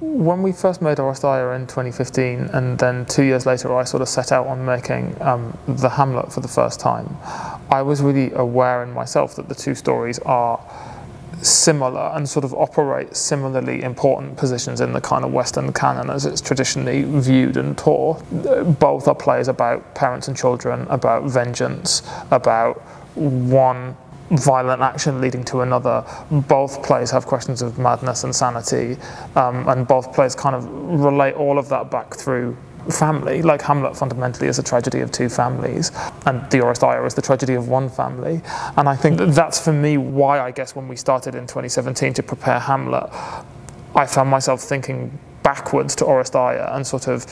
when we first made Oresteia in 2015, and then two years later, I sort of set out on making um, the Hamlet for the first time. I was really aware in myself that the two stories are similar and sort of operate similarly important positions in the kind of Western canon as it's traditionally viewed and taught. Both are plays about parents and children, about vengeance, about one violent action leading to another. Both plays have questions of madness and sanity, um, and both plays kind of relate all of that back through family. Like Hamlet fundamentally is a tragedy of two families, and the Oresteia is the tragedy of one family. And I think that that's for me why I guess when we started in 2017 to prepare Hamlet, I found myself thinking backwards to Oresteia and sort of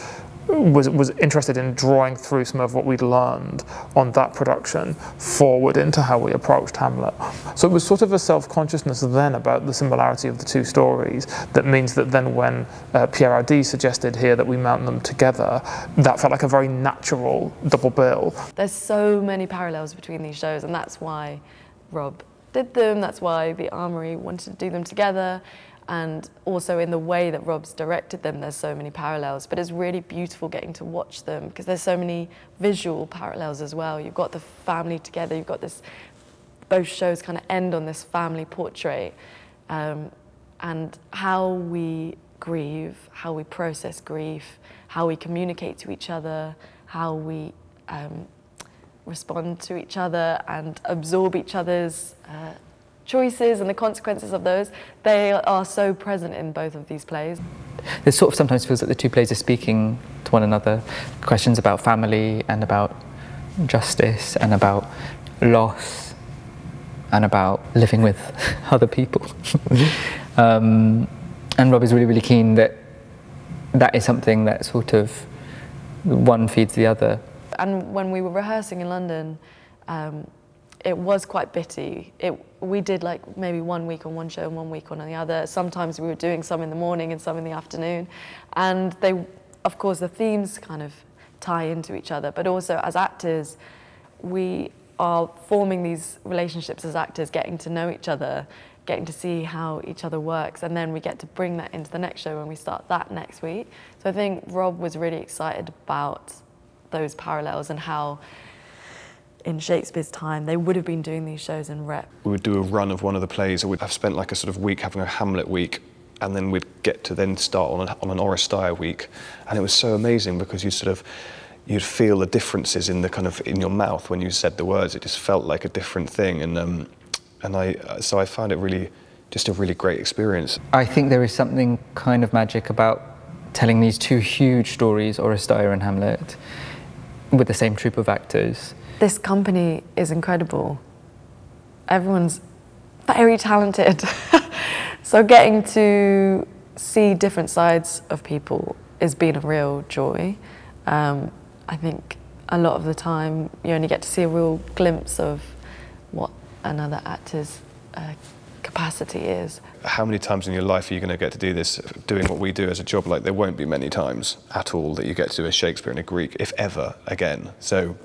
was, was interested in drawing through some of what we'd learned on that production forward into how we approached Hamlet. So it was sort of a self-consciousness then about the similarity of the two stories that means that then when uh, Pierre Audi suggested here that we mount them together, that felt like a very natural double bill. There's so many parallels between these shows and that's why Rob did them, that's why the Armoury wanted to do them together and also in the way that Rob's directed them there's so many parallels but it's really beautiful getting to watch them because there's so many visual parallels as well. You've got the family together you've got this both shows kind of end on this family portrait um, and how we grieve how we process grief how we communicate to each other how we um, respond to each other and absorb each other's uh, choices and the consequences of those, they are so present in both of these plays. It sort of sometimes feels that the two plays are speaking to one another. Questions about family and about justice and about loss and about living with other people. um, and Rob is really, really keen that that is something that sort of one feeds the other. And when we were rehearsing in London, um, it was quite bitty. It, we did like maybe one week on one show and one week on the other. Sometimes we were doing some in the morning and some in the afternoon. And they, of course, the themes kind of tie into each other, but also as actors, we are forming these relationships as actors, getting to know each other, getting to see how each other works, and then we get to bring that into the next show when we start that next week. So I think Rob was really excited about those parallels and how in Shakespeare's time, they would have been doing these shows in rep. We would do a run of one of the plays, or we'd have spent like a sort of week having a Hamlet week, and then we'd get to then start on, a, on an Oresteia week. And it was so amazing because you sort of, you'd feel the differences in the kind of, in your mouth when you said the words. It just felt like a different thing. And, um, and I, so I found it really, just a really great experience. I think there is something kind of magic about telling these two huge stories, Oresteia and Hamlet, with the same troupe of actors this company is incredible. Everyone's very talented. so getting to see different sides of people has been a real joy. Um, I think a lot of the time you only get to see a real glimpse of what another actor's uh, capacity is. How many times in your life are you going to get to do this, doing what we do as a job? Like there won't be many times at all that you get to do a Shakespeare and a Greek, if ever again. So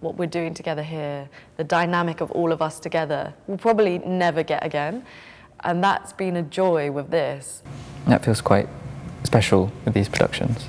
what we're doing together here, the dynamic of all of us together, we'll probably never get again. And that's been a joy with this. That feels quite special with these productions.